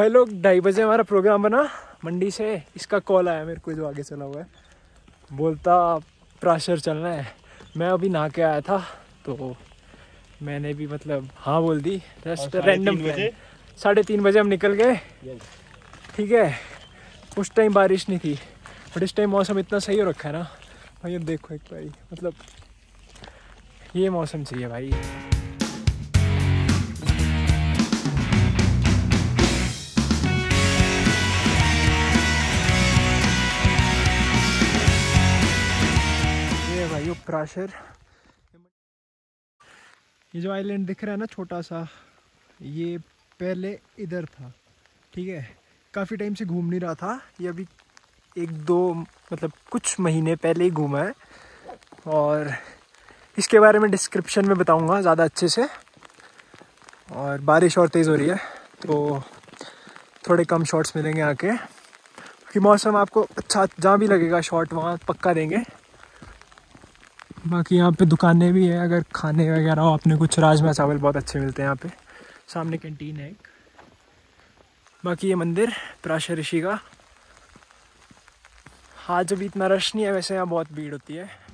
भाई लोग ढाई बजे हमारा प्रोग्राम बना। मंडी से इसका कॉल आया मेरे को जो आगे चला हुआ है। बोलता प्राशर चलना है। मैं अभी नहा के आया था तो मैंने भी मतलब हाँ बोल दी। जस्ट रैंडम साढ़े तीन बजे? हम निकल गए। ठीक है। उस टाइम बारिश नहीं थी बट इस टाइम मौसम इतना सही हो रखा है ना। भाई अब देखो एक भाई मतलब ये मौसम चाहिए भाई। भाई प्राशर। ये जो आइलैंड दिख रहा है ना, छोटा सा, ये पहले इधर था, ठीक है? काफ़ी टाइम से घूम नहीं रहा था, ये अभी एक दो मतलब कुछ महीने पहले ही घूमा है। और इसके बारे में डिस्क्रिप्शन में बताऊँगा ज़्यादा अच्छे से। और बारिश और तेज़ हो रही है तो थोड़े कम शॉट्स मिलेंगे आके। कि मौसम आपको अच्छा जहाँ भी लगेगा शॉट वहाँ पक्का देंगे। बाकी यहाँ पे दुकानें भी हैं, अगर खाने वगैरह हो, आपने कुछ राजमा चावल बहुत अच्छे मिलते हैं यहाँ पे। सामने कैंटीन है एक। बाकी ये मंदिर प्राशा ऋषि का। हाँ जब इतना रश नहीं है, वैसे यहाँ बहुत भीड़ होती है।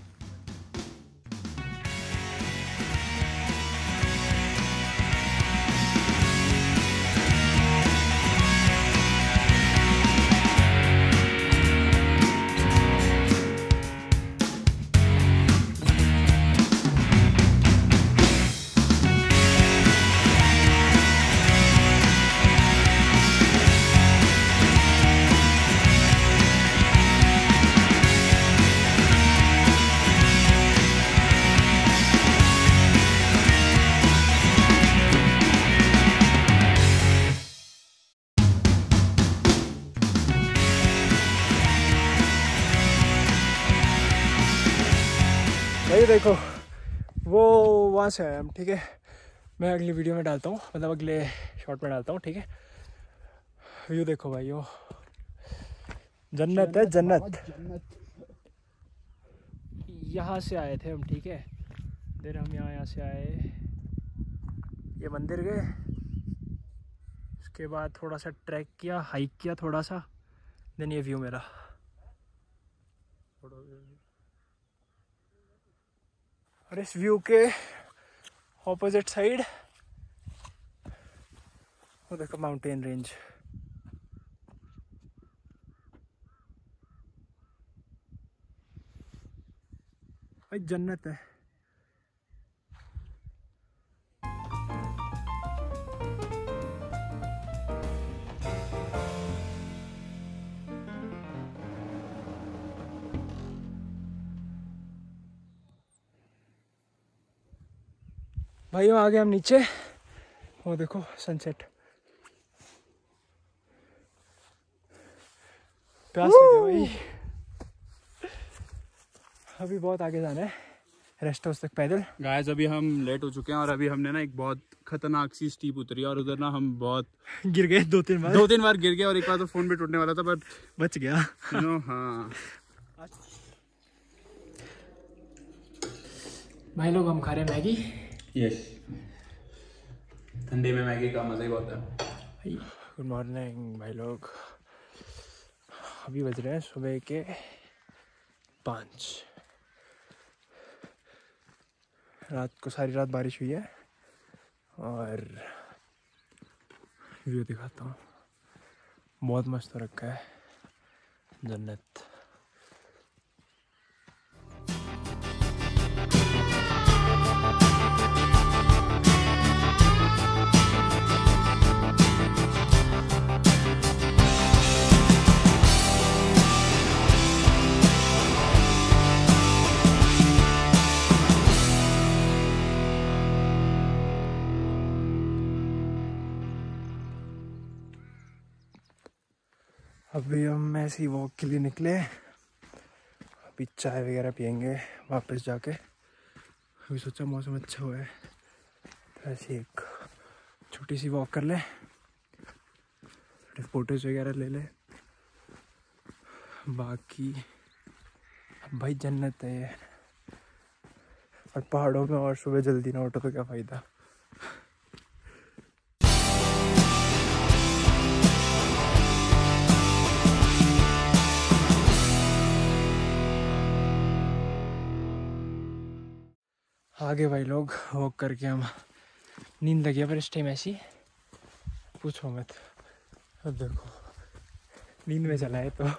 भाई देखो वो वहाँ से आया हम ठीक है? मैं अगली वीडियो में डालता हूँ मतलब अगले शॉट में डालता हूँ ठीक है? व्यू देखो भाई वो जन्नत है जन्नत। यहाँ से आए थे हम ठीक है? देन हम यहाँ यहाँ से आए। ये मंदिर गए। उसके बाद थोड़ा सा ट्रैक किया हाइक किया थोड़ा सा। देन ये व्यू मेरा। और इस व्यू के ऑपोजिट साइड वो देखो माउंटेन रेंज भाई जन्नत है। भाइयों आ गए हम नीचे। वो देखो सनसेट प्यास लगे भाई। अभी बहुत आगे जाना है रेस्ट हाउस तक पैदल। गाइस अभी हम लेट हो चुके हैं और अभी हमने ना एक बहुत खतरनाक सी स्टीप उतरी और उधर ना हम बहुत गिर गए दो तीन बार। दो तीन बार गिर गए और एक बार तो फ़ोन भी टूटने वाला था बट बच गया। नो हाँ। भाई लोग हम खा रहे हैं मैगी। यस ठंडे में मैगी का मज़ा ही बहुत है गुड मॉर्निंग भाई लोग। अभी बज रहे हैं सुबह के पाँच। रात को सारी रात बारिश हुई है और व्यू दिखाता हूँ। बहुत मस्त रखा है। जन्नत। ऐसे ही वॉक के लिए निकले। अभी चाय वगैरह पियेंगे वापस जाके। अभी सोचा मौसम अच्छा हुआ है तो ऐसे एक छोटी सी वॉक कर ले। फ़ोटोज़ वगैरह ले ले। बाकी भाई जन्नत है और पहाड़ों में और सुबह जल्दी ना उठो तो क्या फ़ायदा? आगे भाई लोग वॉक करके हम नींद लगी पर इस टाइम ऐसी पूछो मत। अब देखो, नींद में चला है तो।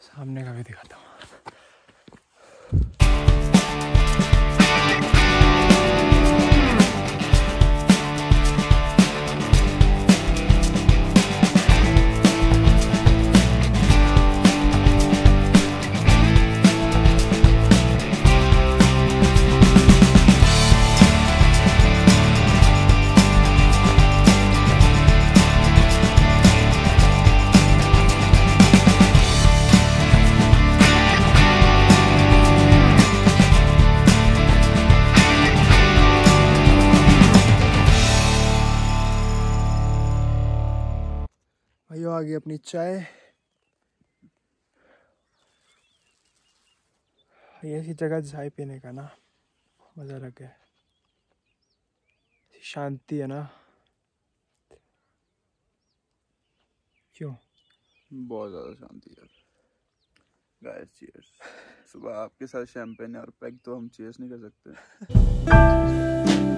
सामने का भी दिखाता हूँ भाइयों आ गई अपनी चाय। ये ऐसी जगह चाय पीने का ना। मज़ा अलग है। शांति है ना। क्यों? बहुत ज़्यादा शांति यार गाइस चीयर्स सुबह आपके साथ शैंपेन और पैक तो हम चीयर्स नहीं कर सकते।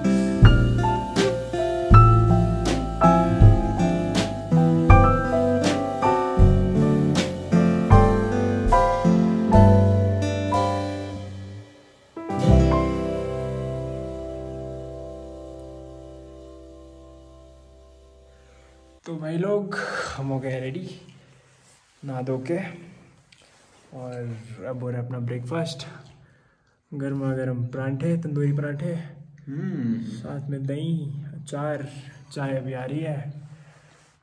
तो भाई लोग हम हो गए रेडी नहा धो के और अब हो रहा है अपना ब्रेकफास्ट गर्मा गर्म परांठे तंदूरी परांठे साथ में दही अचार चाय अभी आ रही है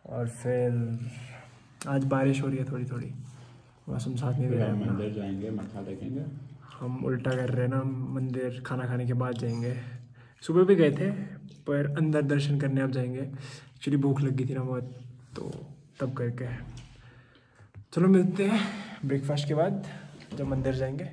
और फिर आज बारिश हो रही है थोड़ी थोड़ी मौसम साथ में भी है मंदिर जाएँगे मत्था टेकेंगे। हम उल्टा कर रहे हैं ना मंदिर खाना खाने के बाद जाएँगे। सुबह भी गए थे, पर अंदर दर्शन करने अब जाएँगे। एक्चुअली भूख लग गई थी ना बहुत तो तब करके चलो मिलते हैं ब्रेकफास्ट के बाद, जब मंदिर जाएँगे।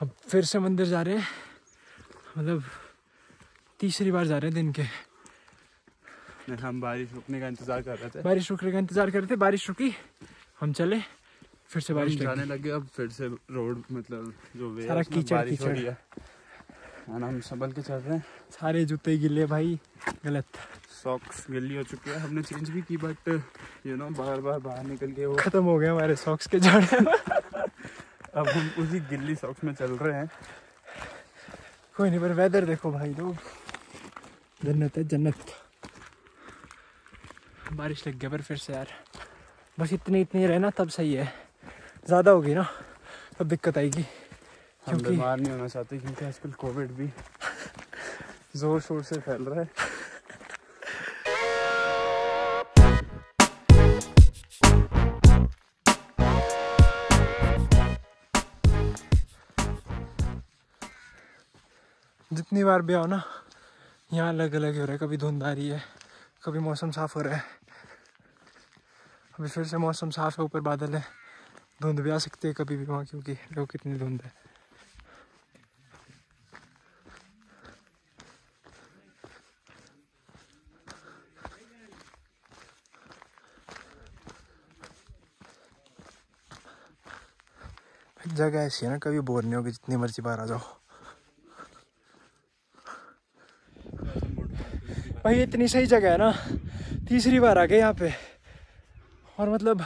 अब फिर से मंदिर जा रहे हैं। मतलब तीसरी बार जा रहे हैं दिन के। हम बारिश रुकने का इंतज़ार कर रहे थे। बारिश रुकने का इंतज़ार कर रहे थे बारिश रुकी हम चले फिर से बारिश जाने लगे। अब फिर से रोड मतलब जो वे सारा कीचड़- कीचड़। है। और हम संभल के चल रहे हैं। सारे जूते गिले भाई गलत। सॉक्स गिल्ली हो चुकी है। हमने चेंज भी की बट यू नो बार बार बाहर निकल के वो खत्म हो गए हमारे सॉक्स के जाड़े। अब हम उसी गिल्ली सॉक्स में चल रहे हैं। कोई नहीं पर वेदर देखो भाई लोग। जन्नत है जन्नत। बारिश लग गया पर फिर से यार। बस इतनी इतनी रहे ना तब सही है। ज़्यादा होगी ना तब दिक्कत आएगी। हम क्योंकि बीमार नहीं होना चाहते क्योंकि आजकल कोविड भी ज़ोर शोर से फैल रहा है। जितनी बार भी आओ ना यहाँ अलग अलग हो रहा है। कभी धुंध आ रही है कभी मौसम साफ़ हो रहा है। अभी फिर से मौसम साफ़ है, ऊपर बादल है। धुंध भी आ सकती है कभी भी वहाँ, क्योंकि लोग कितनी धुंध है। जगह ऐसी है ना, कभी बोर नहीं होगी, जितनी मर्ज़ी बार आ जाओ। भाई, इतनी सही जगह है ना, तीसरी बार आ गए यहाँ पे। और मतलब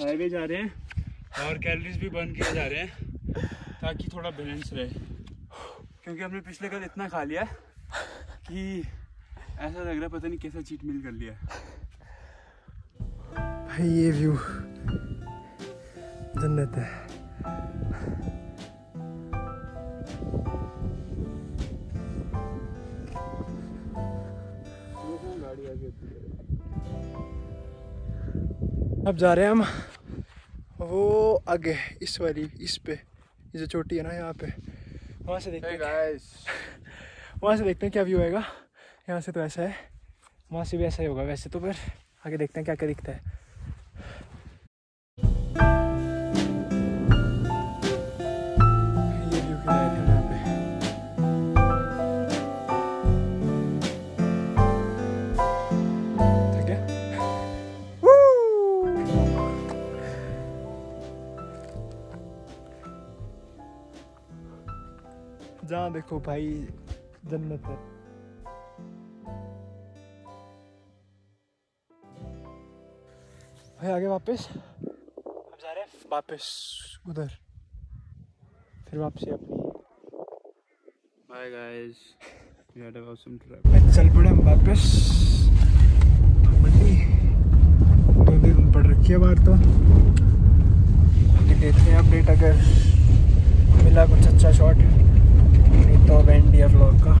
हाईवे जा रहे हैं और कैलोरीज भी बर्न किए जा रहे हैं ताकि थोड़ा बैलेंस रहे। क्योंकि हमने पिछले कल इतना खा लिया कि ऐसा लग रहा है पता नहीं कैसा चीट मिल कर लिया। भाई ये व्यू जन्नत है। अब जा रहे हैं हम। वो आगे इस वाली इस पे। जो चोटी है ना यहाँ पे वहाँ से देखते हैं वहाँ से देखते हैं क्या व्यू आएगा। यहाँ से तो ऐसा है। वहाँ से भी ऐसा ही होगा वैसे तो फिर आगे देखते हैं क्या क्या दिखता है। देखो भाई जन्नत है। भाई आगे वापस? हम जा रहे हैं वापस उधर। फिर वापसी अपनी। Bye guys we had a awesome trip चल पड़े हम वापस। मंडी दो दिन पड़ रखी है बाहर तो। देखते हैं अपडेट अगर मिला कुछ अच्छा शॉट तो अब एंड दिया का।